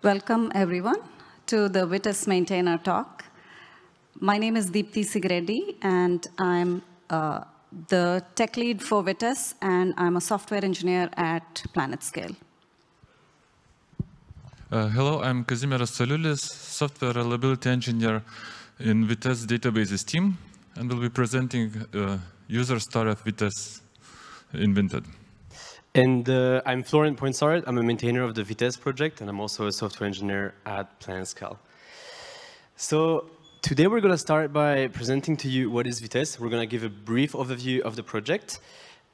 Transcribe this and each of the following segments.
Welcome, everyone, to the Vitess Maintainer talk. My name is Deepthi Sigireddi, and I'm uh, the tech lead for Vitess, and I'm a software engineer at PlanetScale. Uh, hello, I'm Kazimieras Aliulis, software reliability engineer in Vitess databases team, and will be presenting uh, user story of Vitess in Vinted. And uh, I'm Florent Poinsard. I'm a maintainer of the Vitess project, and I'm also a software engineer at PlanetScale. So today we're going to start by presenting to you what is Vitess. We're going to give a brief overview of the project.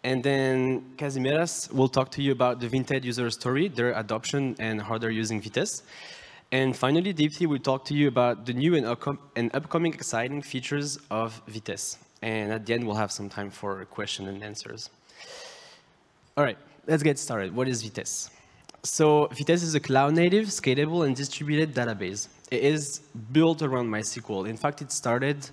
And then Kazimieras will talk to you about the Vinted user story, their adoption, and how they're using Vitess. And finally, Deepthi will talk to you about the new and, and upcoming exciting features of Vitess. And at the end, we'll have some time for questions and answers. All right, let's get started. What is Vitess? So Vitess is a cloud-native, scalable, and distributed database. It is built around MySQL. In fact, it started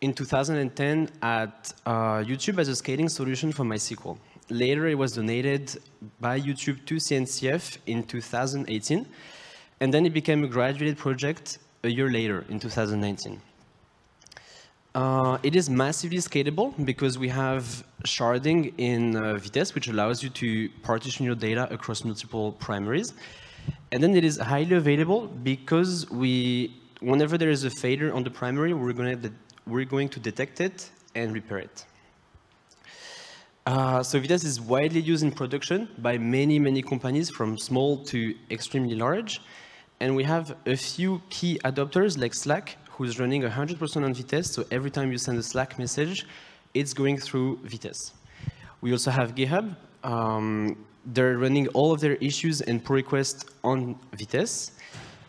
in 2010 at uh, YouTube as a scaling solution for MySQL. Later, it was donated by YouTube to CNCF in 2018, and then it became a graduated project a year later in 2019. Uh, it is massively scalable because we have sharding in uh, Vitess, which allows you to partition your data across multiple primaries. And then it is highly available because we, whenever there is a failure on the primary, we're going to, we're going to detect it and repair it. Uh, so Vitess is widely used in production by many, many companies from small to extremely large. And we have a few key adopters like Slack, who's running 100% on Vitess. So every time you send a Slack message, it's going through Vitess. We also have GitHub. Um, they're running all of their issues and pull requests on Vitess.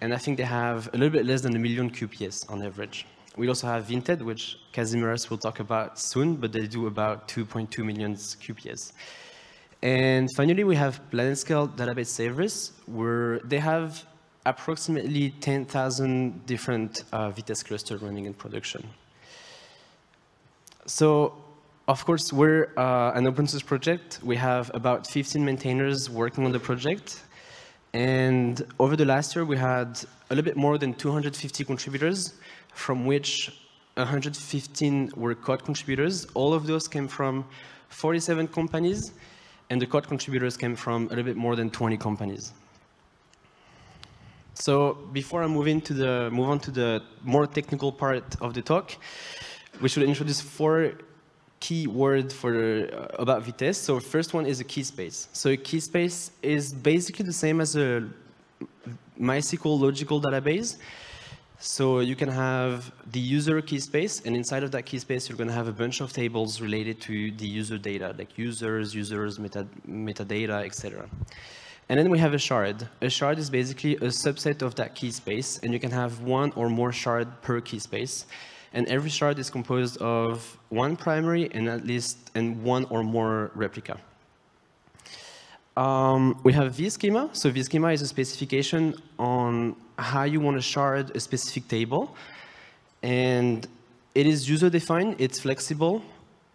And I think they have a little bit less than a million QPS on average. We also have Vinted, which Kazimieras will talk about soon, but they do about 2.2 million QPS. And finally, we have PlanetScale Database Service, where they have approximately 10,000 different uh, Vitess clusters running in production. So, of course, we're uh, an open source project. We have about 15 maintainers working on the project. And over the last year, we had a little bit more than 250 contributors, from which 115 were code contributors. All of those came from 47 companies, and the code contributors came from a little bit more than 20 companies. So before I move into the move on to the more technical part of the talk, we should introduce four key words for uh, about Vitess. So first one is a key space. So a key space is basically the same as a MySQL logical database. So you can have the user key space, and inside of that key space, you're going to have a bunch of tables related to the user data, like users, users, meta, metadata, etc. And then we have a shard. A shard is basically a subset of that key space, and you can have one or more shard per key space. And every shard is composed of one primary and at least and one or more replica. Um, we have vSchema. So vSchema is a specification on how you want to shard a specific table. And it is user-defined, it's flexible,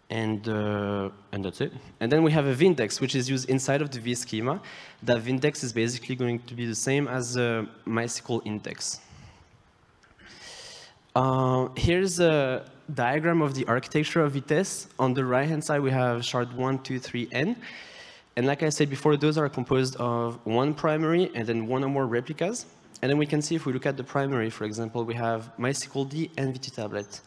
and, uh, and that's it. And then we have a Vindex, which is used inside of the V schema. That Vindex is basically going to be the same as a MySQL index. Uh, here's a diagram of the architecture of Vitess. On the right-hand side, we have shard 1, 2, 3, n. And like I said before, those are composed of one primary and then one or more replicas. And then we can see if we look at the primary, for example, we have MySQL-D and VT-Tablet.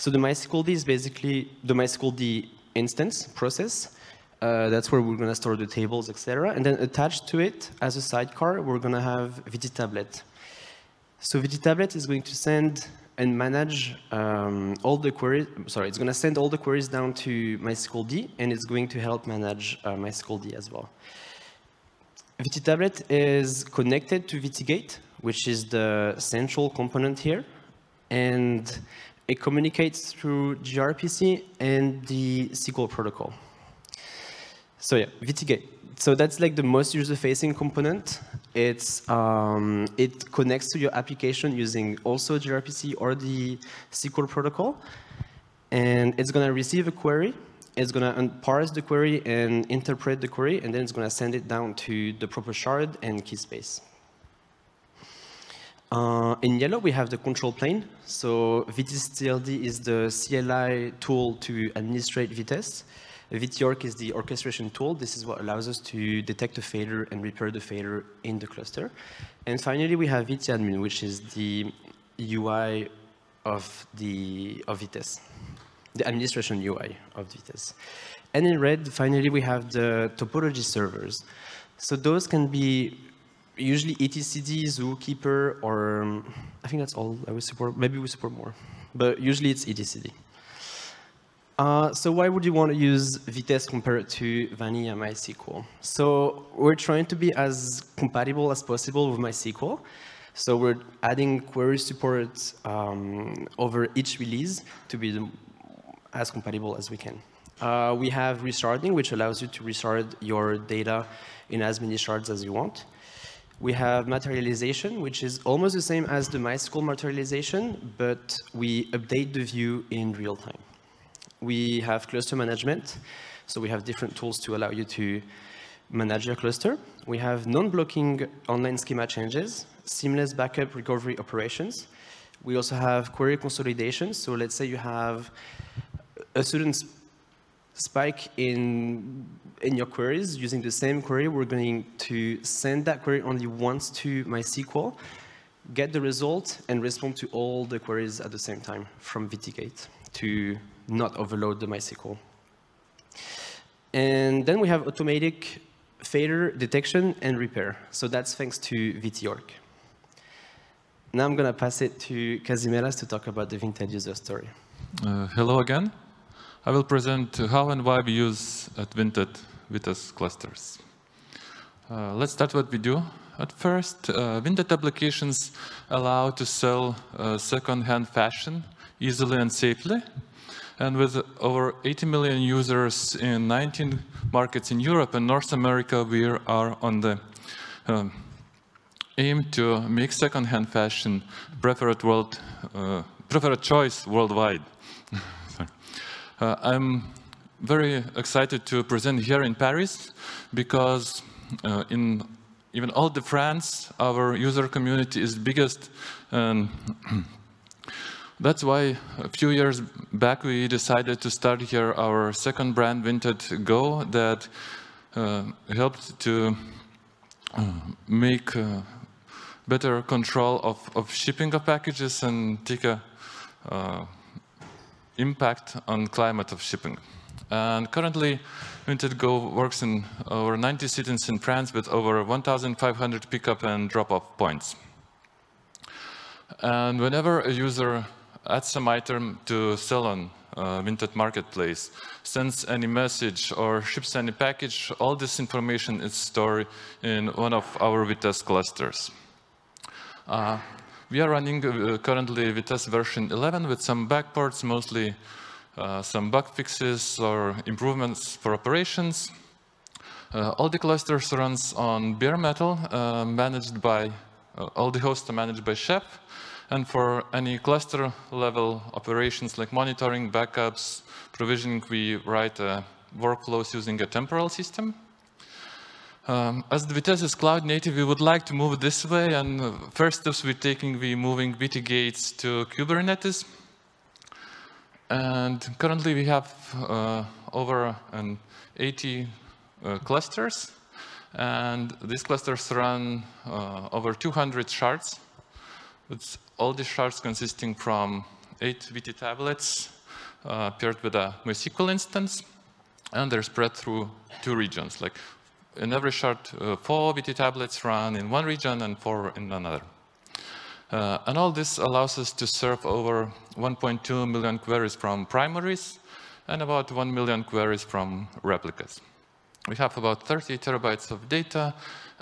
So the MySQL-D is basically the MySQL-D instance process. Uh, that's where we're going to store the tables, etc. And then attached to it, as a sidecar, we're going to have VT-Tablet. So VT-Tablet is going to send and manage um, all the queries. Sorry, it's going to send all the queries down to MySQL-D, and it's going to help manage uh, MySQL-D as well. VT-Tablet is connected to VT-Gate, which is the central component here. And it communicates through gRPC and the SQL protocol. So yeah, VTGate. So that's like the most user-facing component. It's, um, it connects to your application using also gRPC or the SQL protocol. And it's going to receive a query. It's going to parse the query and interpret the query, and then it's going to send it down to the proper shard and key space. Uh, in yellow, we have the control plane. So VTCTLD is the CLI tool to administrate Vitess. VTORC is the orchestration tool. This is what allows us to detect a failure and repair the failure in the cluster. And finally, we have VTadmin, which is the UI of the of Vitess, the administration UI of Vitess. And in red, finally, we have the topology servers. So those can be usually etcd, Zookeeper, or um, I think that's all I would support. Maybe we support more, but usually it's etcd. Uh, so why would you want to use Vitess compared to vanilla MySQL? So we're trying to be as compatible as possible with MySQL. So we're adding query support um, over each release to be the, as compatible as we can. Uh, we have resharding, which allows you to reshard your data in as many shards as you want. We have materialization, which is almost the same as the MySQL materialization, but we update the view in real time. We have cluster management, so we have different tools to allow you to manage your cluster. We have non-blocking online schema changes, seamless backup recovery operations. We also have query consolidation, so let's say you have a student spike in, in your queries using the same query, we're going to send that query only once to MySQL, get the result, and respond to all the queries at the same time from VTGate to not overload the MySQL. And then we have automatic failure detection and repair. So that's thanks to VTORC. Now I'm going to pass it to Kazimieras to talk about the Vinted user story. Uh, hello again. I will present how and why we use at Vitess clusters. Uh, let's start what we do. At first, uh, Vinted applications allow to sell uh, second-hand fashion easily and safely. And with over 80 million users in 19 markets in Europe and North America, we are on the um, aim to make second-hand fashion preferred, world, uh, preferred choice worldwide. Uh, I'm very excited to present here in Paris because uh, in even all the France, our user community is biggest. And that's why a few years back we decided to start here our second brand, Vinted Go, that uh, helped to uh, make uh, better control of, of shipping of packages and take a uh, impact on climate of shipping. And currently, Vinted Go works in over 90 cities in France with over 1,500 pickup and drop-off points. And whenever a user adds some item to sell on uh, Vinted Marketplace, sends any message or ships any package, all this information is stored in one of our Vitess clusters. Uh, we are running uh, currently Vitess version 11 with some backports, mostly uh, some bug fixes or improvements for operations. Uh, all the clusters runs on bare metal, uh, managed by, uh, all the hosts are managed by Chef. And for any cluster level operations like monitoring, backups, provisioning, we write workflows using a temporal system. Um, as the Vitess is cloud native, we would like to move this way. And first steps we're taking, we're moving VTGates to Kubernetes. And currently we have uh, over an 80 uh, clusters. And these clusters run uh, over 200 shards, with all these shards consisting from eight VT tablets uh, paired with a MySQL instance. And they're spread through two regions, like in every shard, uh, four VT tablets run in one region and four in another. Uh, and all this allows us to serve over 1.2 million queries from primaries and about 1 million queries from replicas. We have about 30 terabytes of data,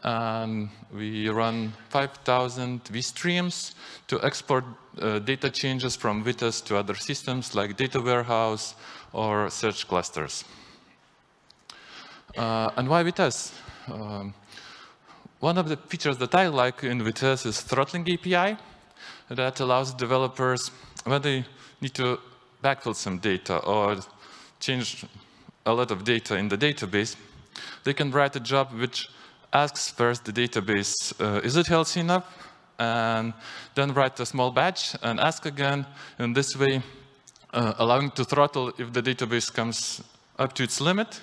and we run 5,000 vStreams to export uh, data changes from Vitess to other systems like data warehouse or search clusters. Uh, and why Vitess? Um, one of the features that I like in Vitess is throttling API that allows developers, when they need to backfill some data or change a lot of data in the database, they can write a job which asks first the database, uh, is it healthy enough? and then write a small batch and ask again. In this way, uh, allowing to throttle if the database comes up to its limit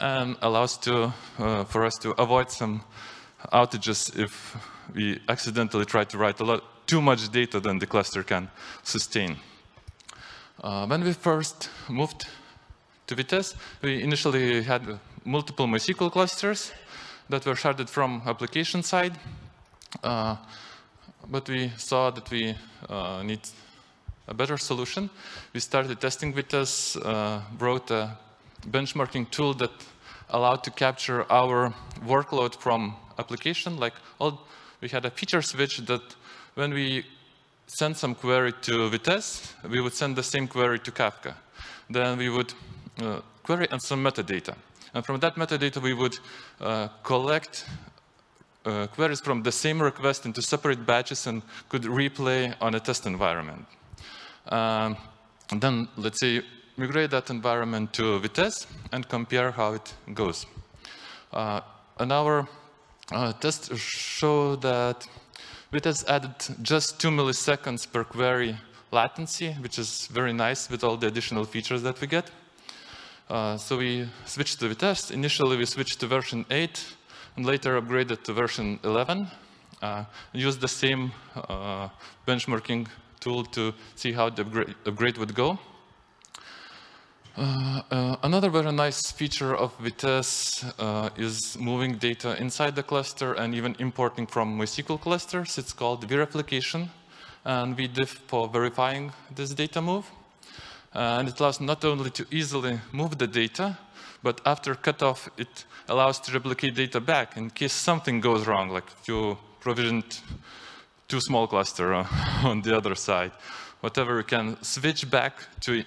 and allows to, uh, for us to avoid some outages if we accidentally try to write a lot too much data than the cluster can sustain. Uh, when we first moved to Vitess, we initially had multiple MySQL clusters that were sharded from application side. Uh, but we saw that we uh, need a better solution. We started testing Vitess, uh, wrote a benchmarking tool that allowed to capture our workload from application. Like all, we had a feature switch that when we send some query to Vitess, we would send the same query to Kafka. Then we would uh, query and some metadata. And from that metadata, we would uh, collect uh, queries from the same request into separate batches and could replay on a test environment. Um, and then, let's say, migrate that environment to Vitess and compare how it goes. Uh, and our uh, tests show that Vitess added just two milliseconds per query latency, which is very nice with all the additional features that we get. Uh, so we switched to Vitess. Initially, we switched to version 8 and later upgraded to version 11. Uh, used the same uh, benchmarking tool to see how the upgrade, upgrade would go. Uh, uh, another very nice feature of Vitess uh, is moving data inside the cluster and even importing from MySQL clusters. It's called vReplication, and we diff for verifying this data move. And it allows not only to easily move the data, but after cutoff, it allows to replicate data back in case something goes wrong, like you provisioned too small cluster uh, on the other side. Whatever, you can switch back to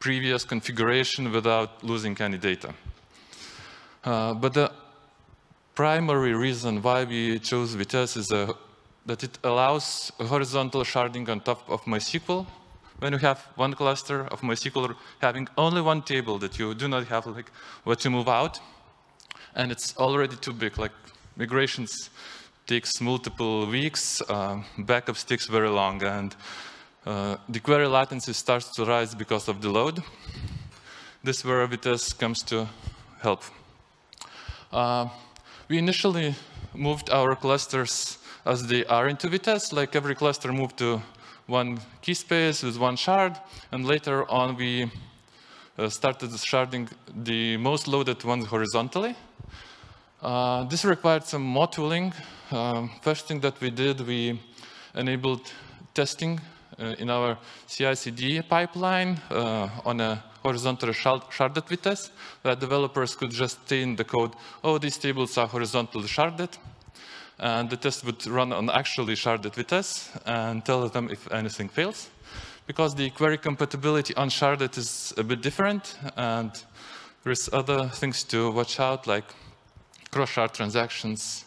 previous configuration without losing any data. Uh, but the primary reason why we chose Vitess is uh, that it allows horizontal sharding on top of MySQL. When you have one cluster of MySQL having only one table that you do not have like what to move out, and it's already too big, like migrations takes multiple weeks, uh, backups takes very long, and uh, the query latency starts to rise because of the load. This is where Vitess comes to help. Uh, we initially moved our clusters as they are into Vitess, like every cluster moved to one key space with one shard, and later on we uh, started sharding the most loaded ones horizontally. Uh, this required some more tooling. Um, first thing that we did, we enabled testing in our CI/CD pipeline uh, on a horizontally sharded Vitess, that developers could just stay in the code, oh, these tables are horizontally sharded, and the test would run on actually sharded Vitess and tell them if anything fails. Because the query compatibility on sharded is a bit different, and there's other things to watch out, like cross-shard transactions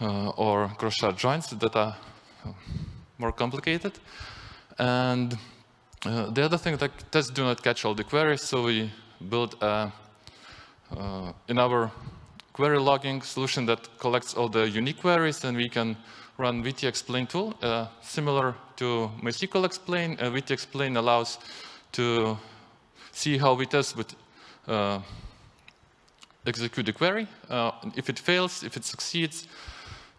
uh, or cross-shard joins that are more complicated. And uh, the other thing, like tests do not catch all the queries, so we built a, uh, in our query logging solution that collects all the unique queries, and we can run VT explain tool, uh, similar to MySQL explain. Uh, VT explain allows to see how Vitess would uh, execute the query. Uh, if it fails, if it succeeds,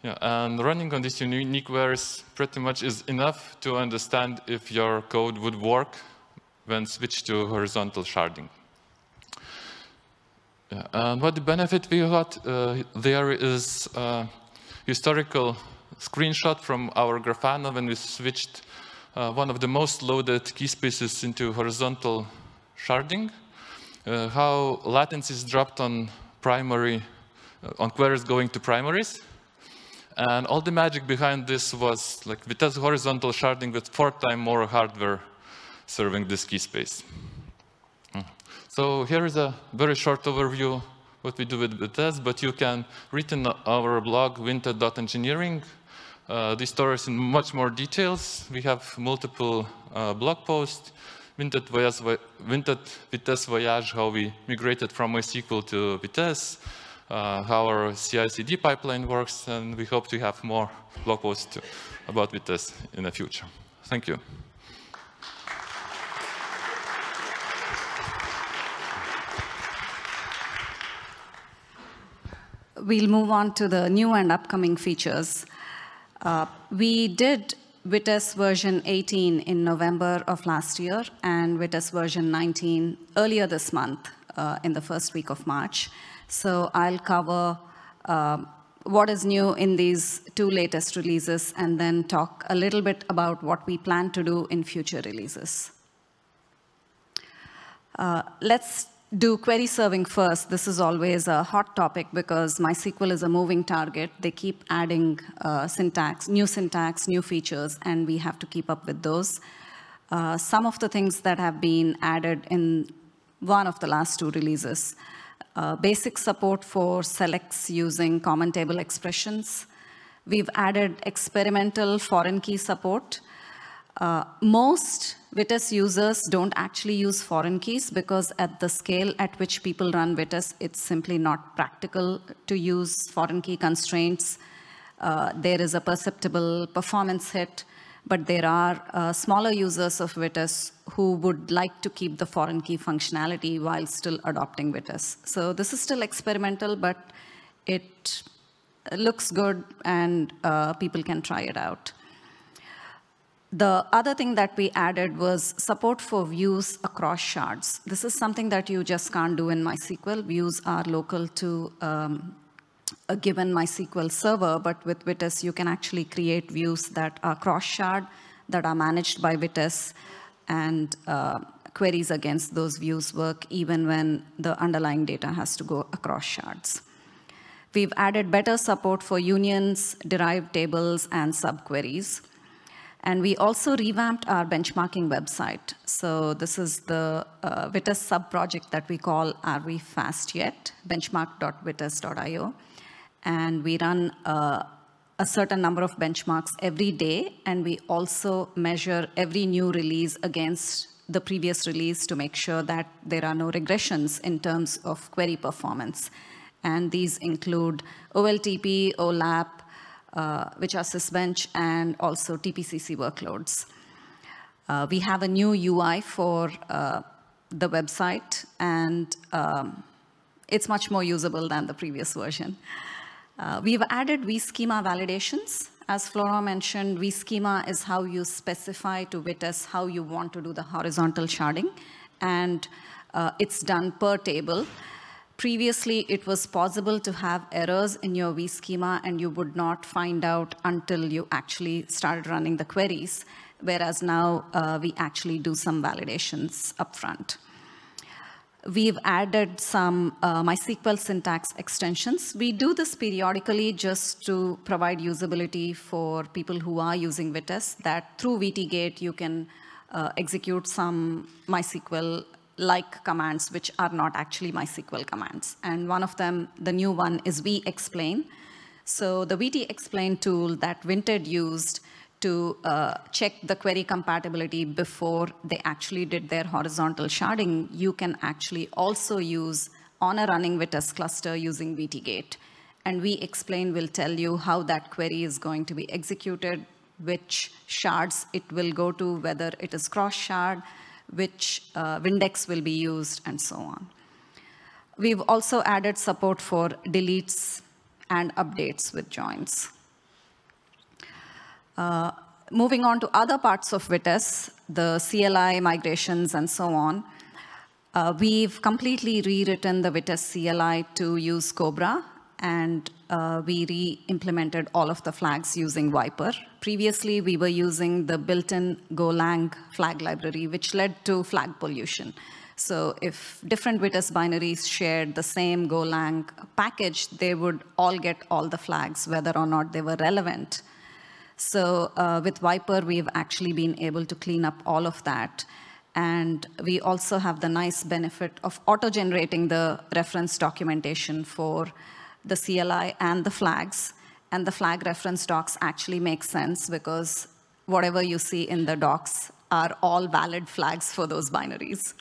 yeah, and running on these unique queries pretty much is enough to understand if your code would work when switched to horizontal sharding. Yeah, and what the benefit we got uh, there is historical screenshot from our Grafana when we switched uh, one of the most loaded key spaces into horizontal sharding. Uh, how latency is dropped on primary, uh, on queries going to primaries. And all the magic behind this was like Vitess horizontal sharding with four times more hardware serving this key space. Hmm. So here is a very short overview what we do with Vitess, but you can read in our blog, vinted.engineering, uh, these stories in much more details. We have multiple uh, blog posts, Vinted, Voyage, Vinted Vitess Voyage, how we migrated from MySQL to Vitess, uh, how our CI/CD pipeline works, and we hope to have more blog posts about Vitess in the future. Thank you. We'll move on to the new and upcoming features. Uh, we did Vitess version 18 in November of last year and Vitess version 19 earlier this month uh, in the first week of March. So I'll cover uh, what is new in these two latest releases and then talk a little bit about what we plan to do in future releases. Uh, let's do query serving first. This is always a hot topic because MySQL is a moving target. They keep adding uh, syntax, new syntax, new features, and we have to keep up with those. Uh, some of the things that have been added in one of the last two releases. Uh, basic support for selects using common table expressions. We've added experimental foreign key support. Uh, most Vitess users don't actually use foreign keys because at the scale at which people run Vitess, it's simply not practical to use foreign key constraints. Uh, there is a perceptible performance hit, but there are uh, smaller users of Vitess who would like to keep the foreign key functionality while still adopting Vitess. So this is still experimental, but it looks good and uh, people can try it out. The other thing that we added was support for views across shards. This is something that you just can't do in MySQL. Views are local to um, a given MySQL server, but with Vitess, you can actually create views that are cross-shard, that are managed by Vitess, and uh, queries against those views work even when the underlying data has to go across shards. We've added better support for unions, derived tables, and subqueries. And we also revamped our benchmarking website. So this is the uh, Vitess sub-project that we call Are We Fast Yet? benchmark.vitess.io. And we run uh, a certain number of benchmarks every day, and we also measure every new release against the previous release to make sure that there are no regressions in terms of query performance. And these include OLTP, OLAP, uh, which are Sysbench and also TPCC workloads. Uh, we have a new UI for uh, the website, and um, it's much more usable than the previous version. Uh, we've added vSchema validations. As Florent mentioned, vSchema is how you specify to Vitess how you want to do the horizontal sharding, and uh, it's done per table. Previously, it was possible to have errors in your vSchema and you would not find out until you actually started running the queries, whereas now uh, we actually do some validations upfront. We've added some uh, MySQL syntax extensions. We do this periodically just to provide usability for people who are using Vitess, that through VTGate you can uh, execute some MySQL like commands, which are not actually MySQL commands. And one of them, the new one, is vexplain. So the vtexplain tool that Vinted used to uh, check the query compatibility before they actually did their horizontal sharding, you can actually also use on a running Vitess cluster using VTGate. And vexplain will tell you how that query is going to be executed, which shards it will go to, whether it is cross-shard, which uh, Vindex will be used, and so on. We've also added support for deletes and updates with joins. Uh, moving on to other parts of Vitess, the CLI migrations and so on, uh, we've completely rewritten the Vitess CLI to use Cobra and uh, we re-implemented all of the flags using Viper. Previously, we were using the built-in Golang flag library, which led to flag pollution. So if different Vitess binaries shared the same Golang package, they would all get all the flags, whether or not they were relevant. So uh, with Viper, we've actually been able to clean up all of that. And we also have the nice benefit of auto-generating the reference documentation for the CLI and the flags. And the flag reference docs actually make sense because whatever you see in the docs are all valid flags for those binaries.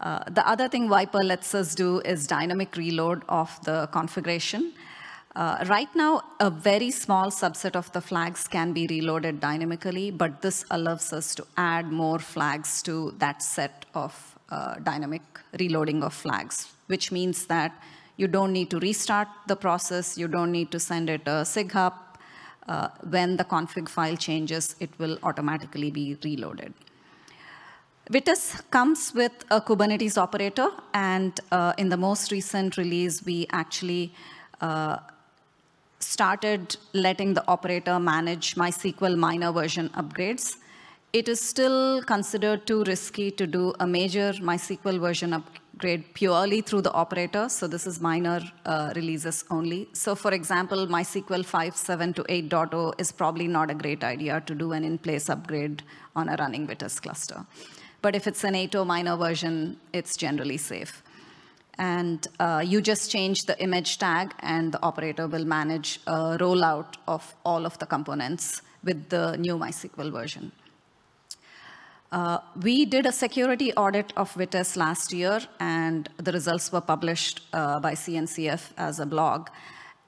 Uh, the other thing Viper lets us do is dynamic reload of the configuration. Uh, right now, a very small subset of the flags can be reloaded dynamically, but this allows us to add more flags to that set of uh, dynamic reloading of flags, which means that you don't need to restart the process, you don't need to send it a SIG Uh, when the config file changes, it will automatically be reloaded. Vitess comes with a Kubernetes operator, and uh, in the most recent release, we actually uh, started letting the operator manage MySQL minor version upgrades. It is still considered too risky to do a major MySQL version upgrade purely through the operator, so this is minor uh, releases only. So for example, MySQL 5.7 to 8.0 is probably not a great idea to do an in-place upgrade on a running Vitess cluster. But if it's an 8.0 minor version, it's generally safe. And uh, you just change the image tag, and the operator will manage a rollout of all of the components with the new MySQL version. Uh, we did a security audit of Vitess last year, and the results were published uh, by CNCF as a blog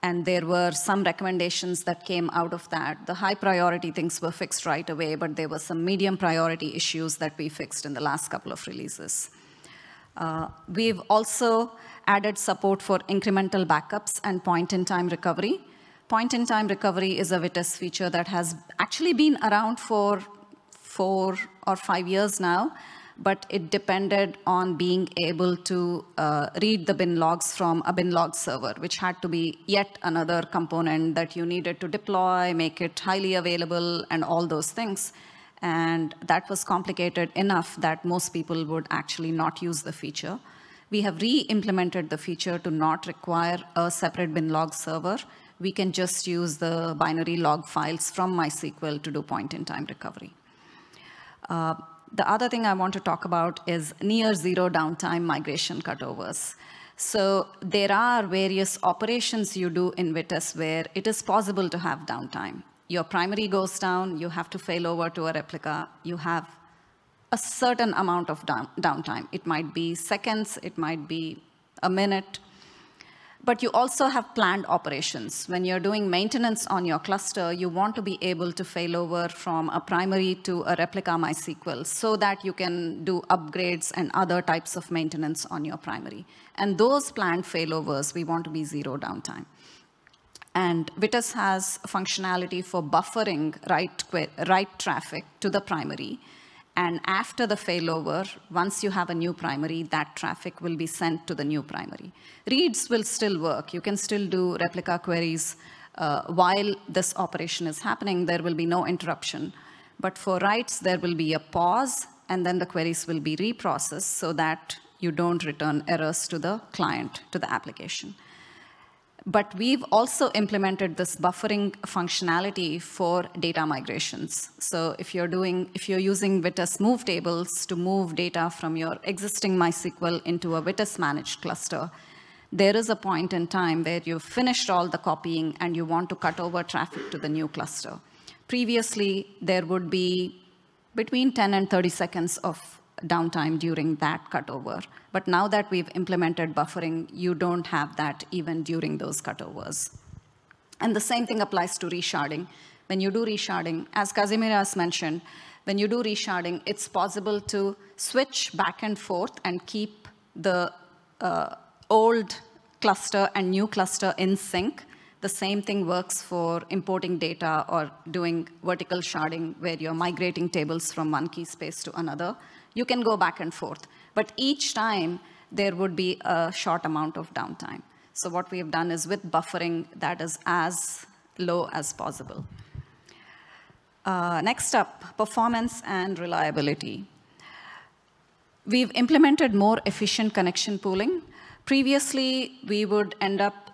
and there were some recommendations that came out of that. The high priority things were fixed right away, but there were some medium priority issues that we fixed in the last couple of releases. Uh, we've also added support for incremental backups and point-in-time recovery. Point-in-time recovery is a Vitess feature that has actually been around for four or five years now, but it depended on being able to uh, read the bin logs from a bin log server, which had to be yet another component that you needed to deploy, make it highly available, and all those things. And that was complicated enough that most people would actually not use the feature. We have re-implemented the feature to not require a separate bin log server. We can just use the binary log files from MySQL to do point-in-time recovery. Uh, the other thing I want to talk about is near zero downtime migration cutovers. So there are various operations you do in Vitess where it is possible to have downtime. Your primary goes down, you have to fail over to a replica, you have a certain amount of down, downtime. It might be seconds, it might be a minute, but you also have planned operations. When you're doing maintenance on your cluster, you want to be able to fail over from a primary to a replica MySQL so that you can do upgrades and other types of maintenance on your primary. And those planned failovers, we want to be zero downtime. And Vitess has functionality for buffering write, write traffic to the primary and after the failover, once you have a new primary, that traffic will be sent to the new primary. Reads will still work. You can still do replica queries uh, while this operation is happening. There will be no interruption. But for writes, there will be a pause, and then the queries will be reprocessed so that you don't return errors to the client, to the application. But we've also implemented this buffering functionality for data migrations. So if you're doing, if you're using Vitess move tables to move data from your existing MySQL into a Vitess managed cluster, there is a point in time where you've finished all the copying and you want to cut over traffic to the new cluster. Previously, there would be between 10 and 30 seconds of downtime during that cutover. But now that we've implemented buffering, you don't have that even during those cutovers. And the same thing applies to resharding. When you do resharding, as Kazimieras mentioned, when you do resharding, it's possible to switch back and forth and keep the uh, old cluster and new cluster in sync. The same thing works for importing data or doing vertical sharding, where you're migrating tables from one key space to another you can go back and forth. But each time, there would be a short amount of downtime. So what we have done is with buffering, that is as low as possible. Uh, next up, performance and reliability. We've implemented more efficient connection pooling. Previously, we would end up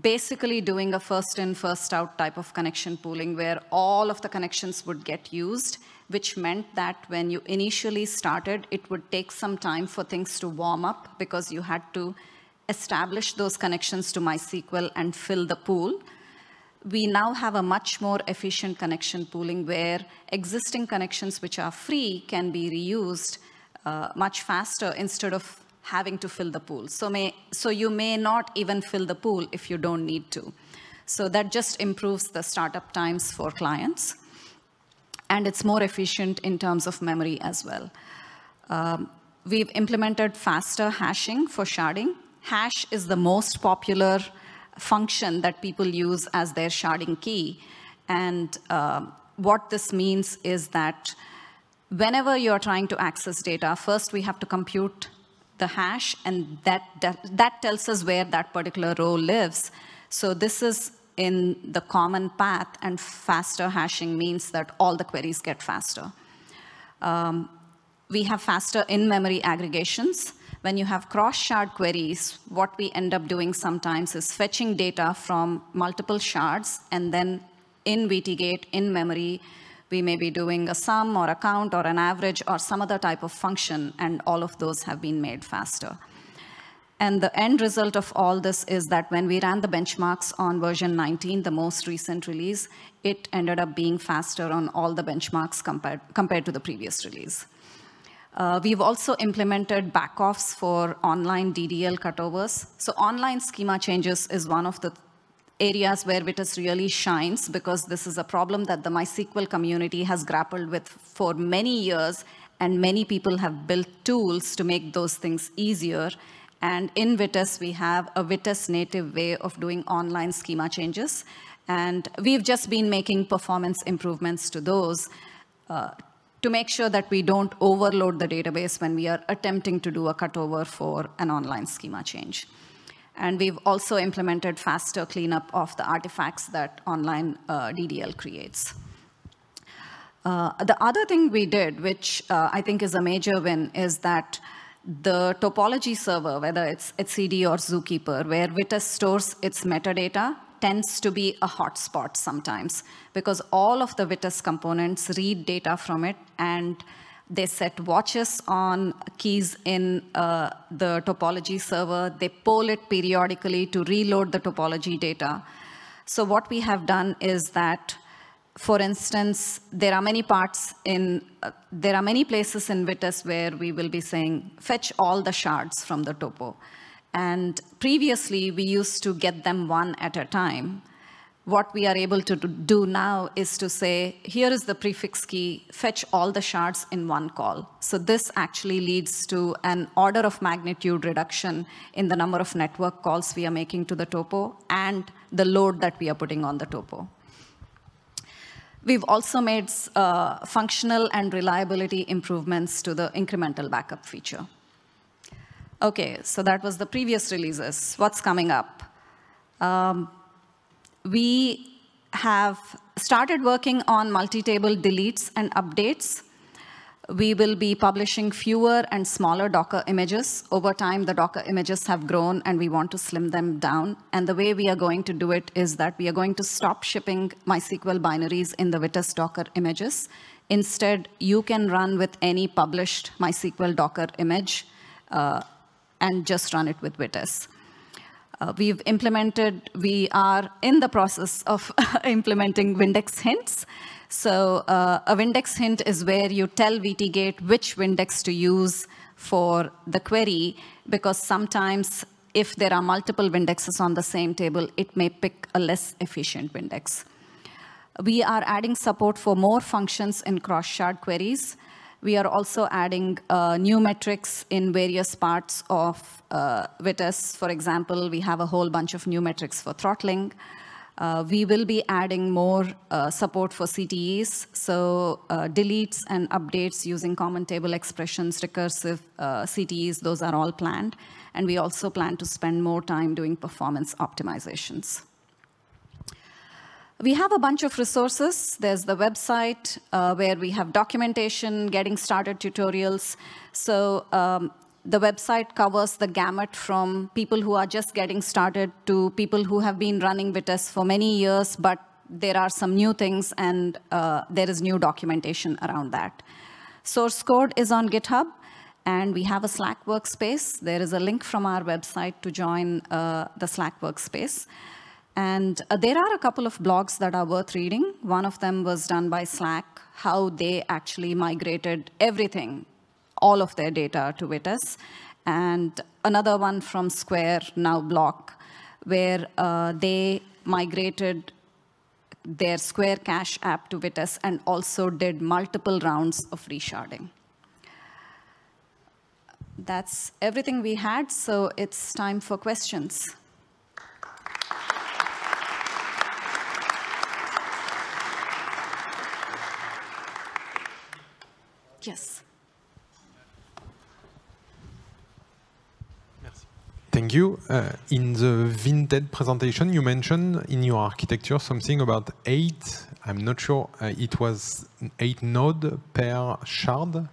basically doing a first in, first out type of connection pooling where all of the connections would get used which meant that when you initially started, it would take some time for things to warm up because you had to establish those connections to MySQL and fill the pool. We now have a much more efficient connection pooling where existing connections which are free can be reused uh, much faster instead of having to fill the pool. So, may, so you may not even fill the pool if you don't need to. So that just improves the startup times for clients. And it's more efficient in terms of memory as well. Um, we've implemented faster hashing for sharding. Hash is the most popular function that people use as their sharding key. And uh, what this means is that whenever you're trying to access data, first we have to compute the hash, and that, that, that tells us where that particular row lives. So this is in the common path, and faster hashing means that all the queries get faster. Um, we have faster in-memory aggregations. When you have cross-shard queries, what we end up doing sometimes is fetching data from multiple shards, and then in VTGate, in memory, we may be doing a sum or a count or an average or some other type of function, and all of those have been made faster. And the end result of all this is that when we ran the benchmarks on version 19, the most recent release, it ended up being faster on all the benchmarks compared, compared to the previous release. Uh, we've also implemented backoffs for online DDL cutovers. So online schema changes is one of the areas where Vitess really shines because this is a problem that the MySQL community has grappled with for many years and many people have built tools to make those things easier. And in Vitess, we have a Vitess native way of doing online schema changes. And we've just been making performance improvements to those uh, to make sure that we don't overload the database when we are attempting to do a cutover for an online schema change. And we've also implemented faster cleanup of the artifacts that online uh, DDL creates. Uh, the other thing we did, which uh, I think is a major win, is that the topology server, whether it's etcd or Zookeeper, where Vitess stores its metadata, tends to be a hotspot sometimes because all of the Vitess components read data from it and they set watches on keys in uh, the topology server. They poll it periodically to reload the topology data. So what we have done is that, for instance, there are many parts in, uh, there are many places in Vitess where we will be saying, fetch all the shards from the topo. And previously, we used to get them one at a time what we are able to do now is to say, here is the prefix key, fetch all the shards in one call. So this actually leads to an order of magnitude reduction in the number of network calls we are making to the topo and the load that we are putting on the topo. We've also made uh, functional and reliability improvements to the incremental backup feature. OK, so that was the previous releases. What's coming up? Um, we have started working on multi-table deletes and updates. We will be publishing fewer and smaller Docker images. Over time, the Docker images have grown, and we want to slim them down. And the way we are going to do it is that we are going to stop shipping MySQL binaries in the Vitess Docker images. Instead, you can run with any published MySQL Docker image uh, and just run it with Vitess. Uh, we've implemented, we are in the process of implementing Vindex hints. So uh, a Vindex hint is where you tell VTGate which Vindex to use for the query, because sometimes if there are multiple Vindexes on the same table, it may pick a less efficient Vindex. We are adding support for more functions in cross-shard queries. We are also adding uh, new metrics in various parts of uh, Vitess. For example, we have a whole bunch of new metrics for throttling. Uh, we will be adding more uh, support for CTEs, so uh, deletes and updates using common table expressions, recursive uh, CTEs, those are all planned. And we also plan to spend more time doing performance optimizations. We have a bunch of resources. There's the website uh, where we have documentation, getting started tutorials. So um, the website covers the gamut from people who are just getting started to people who have been running Vitess for many years, but there are some new things and uh, there is new documentation around that. Source code is on GitHub, and we have a Slack workspace. There is a link from our website to join uh, the Slack workspace. And uh, there are a couple of blogs that are worth reading. One of them was done by Slack, how they actually migrated everything, all of their data to Vitess. And another one from Square, now Block, where uh, they migrated their Square Cash app to Vitess and also did multiple rounds of resharding. That's everything we had, so it's time for questions. Yes. You. Uh, in the Vinted presentation, you mentioned in your architecture something about eight. I'm not sure uh, it was eight node per shard.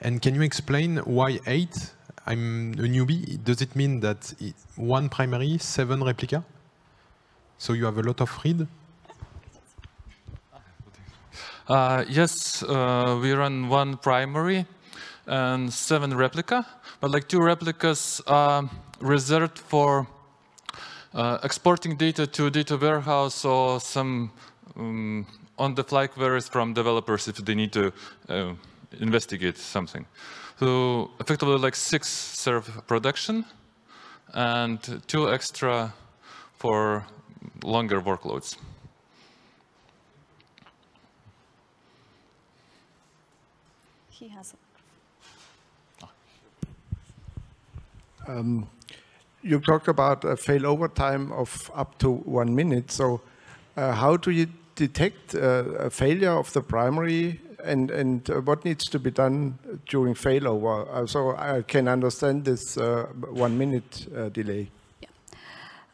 And can you explain why eight? I'm a newbie. Does it mean that it, one primary, seven replica? So you have a lot of read? Uh, yes, uh, we run one primary and seven replica, but like two replicas are reserved for uh, exporting data to data warehouse or some um, on-the-fly queries from developers if they need to uh, investigate something. So effectively like six serve production and two extra for longer workloads. He has Um, you talked about a failover time of up to one minute. So, uh, how do you detect uh, a failure of the primary, and and uh, what needs to be done during failover? Uh, so I can understand this uh, one minute uh, delay.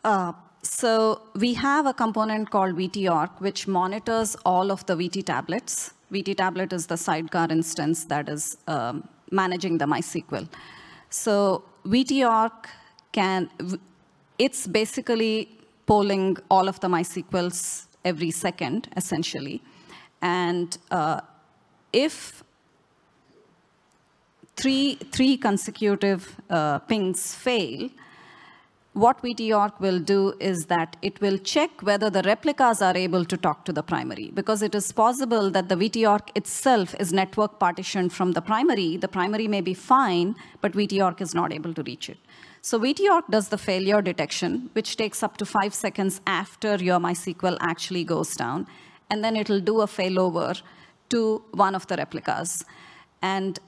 Uh, so we have a component called VTOrc, which monitors all of the VT tablets. VT tablet is the sidecar instance that is um, managing the MySQL. So VTOrc can, it's basically polling all of the MySQLs every second, essentially. And uh, if three, three consecutive uh, pings fail, what VTOrc will do is that it will check whether the replicas are able to talk to the primary. Because it is possible that the VTOrc itself is network partitioned from the primary. The primary may be fine, but VTOrc is not able to reach it. So VTOrc does the failure detection, which takes up to five seconds after your MySQL actually goes down. And then it'll do a failover to one of the replicas. And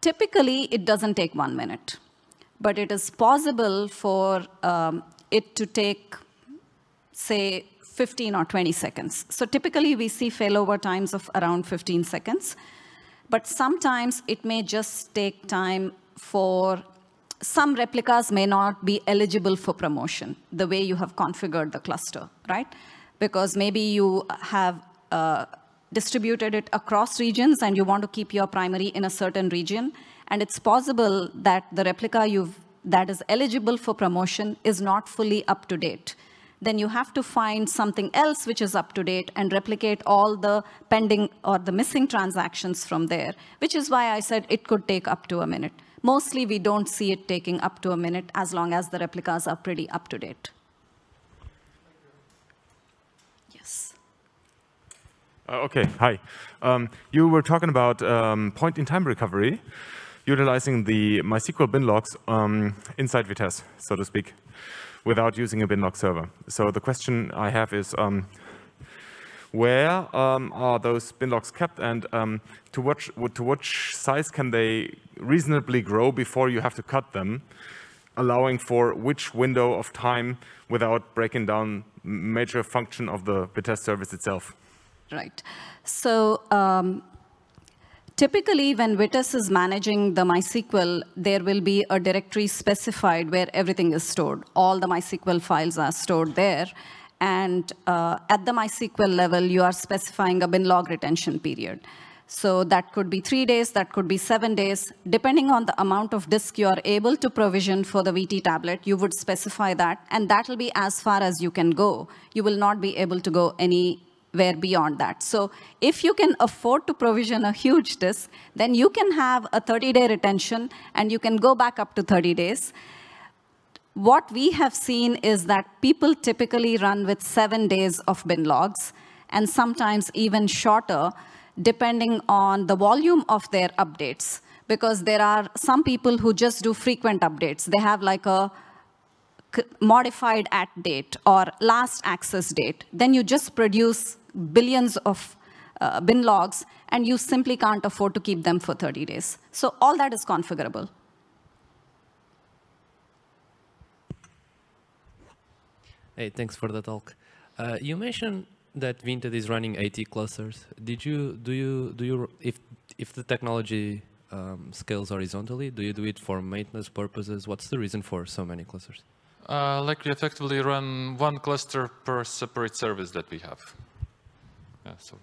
typically, it doesn't take one minute but it is possible for um, it to take, say, 15 or 20 seconds. So typically, we see failover times of around 15 seconds. But sometimes it may just take time for some replicas may not be eligible for promotion the way you have configured the cluster, right? Because maybe you have uh, distributed it across regions and you want to keep your primary in a certain region and it's possible that the replica you've, that is eligible for promotion is not fully up to date. Then you have to find something else which is up to date and replicate all the pending or the missing transactions from there, which is why I said it could take up to a minute. Mostly, we don't see it taking up to a minute as long as the replicas are pretty up to date. Yes. Uh, okay, hi. Um, you were talking about um, point-in-time recovery utilizing the MySQL bin logs um, inside Vitess, so to speak, without using a binlog server. So the question I have is, um, where um, are those bin logs kept and um, to, which, to which size can they reasonably grow before you have to cut them, allowing for which window of time without breaking down major function of the Vitess service itself? Right. So um, Typically, when Vitess is managing the MySQL, there will be a directory specified where everything is stored. All the MySQL files are stored there. And uh, at the MySQL level, you are specifying a bin log retention period. So that could be three days, that could be seven days. Depending on the amount of disk you are able to provision for the VT tablet, you would specify that, and that will be as far as you can go. You will not be able to go any where beyond that. So if you can afford to provision a huge disk, then you can have a 30-day retention, and you can go back up to 30 days. What we have seen is that people typically run with seven days of bin logs, and sometimes even shorter, depending on the volume of their updates. because there are some people who just do frequent updates. They have like a modified at date or last access date. Then you just produce billions of uh, bin logs, and you simply can't afford to keep them for 30 days. So all that is configurable. Hey, thanks for the talk. Uh, you mentioned that Vinted is running 80 clusters. Did you do you do you if if the technology um, scales horizontally, do you do it for maintenance purposes? What's the reason for so many clusters? Uh, like we effectively run one cluster per separate service that we have. Yeah, so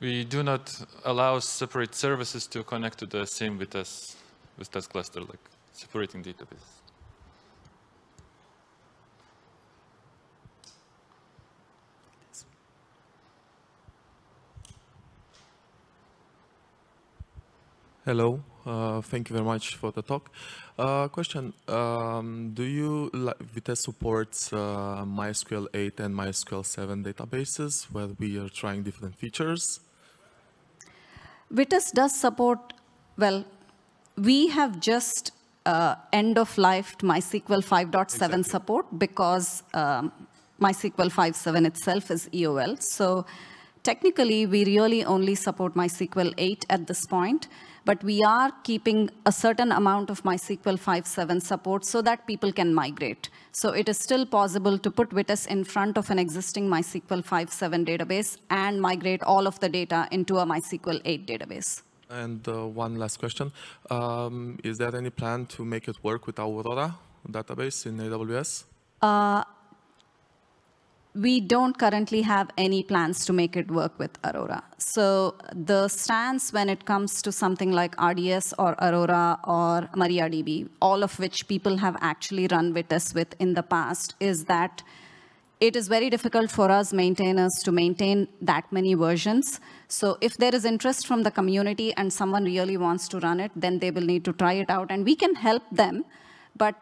we do not allow separate services to connect to the same with Vitess cluster, like separating database. Hello, uh, thank you very much for the talk. Uh, question, um, do you, like Vitess supports uh, MySQL 8 and MySQL 7 databases where we are trying different features? Vitess does support, well, we have just uh, end of life MySQL 5.7 exactly. support because um, MySQL 5.7 itself is EOL. So technically, we really only support MySQL 8 at this point but we are keeping a certain amount of MySQL 5.7 support so that people can migrate. So it is still possible to put Vitess in front of an existing MySQL 5.7 database and migrate all of the data into a MySQL 8 database. And uh, one last question. Um, is there any plan to make it work with Aurora database in AWS? Uh, we don't currently have any plans to make it work with Aurora. So the stance when it comes to something like RDS or Aurora or MariaDB, all of which people have actually run Vitess with in the past, is that it is very difficult for us maintainers to maintain that many versions. So if there is interest from the community and someone really wants to run it, then they will need to try it out. And we can help them, but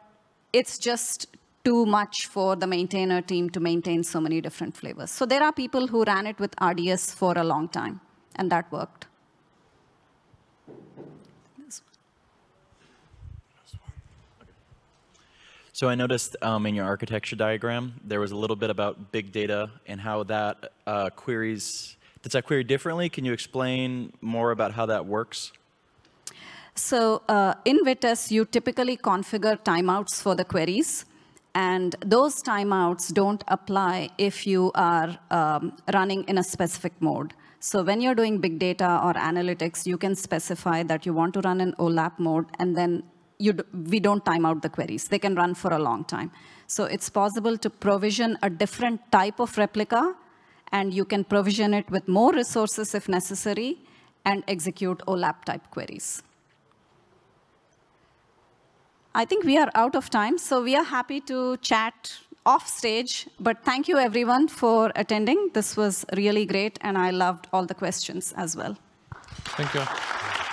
it's just too much for the maintainer team to maintain so many different flavors. So there are people who ran it with RDS for a long time, and that worked. So I noticed um, in your architecture diagram, there was a little bit about big data and how that uh, queries, does that query differently? Can you explain more about how that works? So uh, in Vitess, you typically configure timeouts for the queries. And those timeouts don't apply if you are um, running in a specific mode. So when you're doing big data or analytics, you can specify that you want to run in OLAP mode, and then we don't time out the queries. They can run for a long time. So it's possible to provision a different type of replica, and you can provision it with more resources if necessary, and execute OLAP type queries. I think we are out of time, so we are happy to chat off stage. But thank you, everyone, for attending. This was really great, and I loved all the questions as well. Thank you.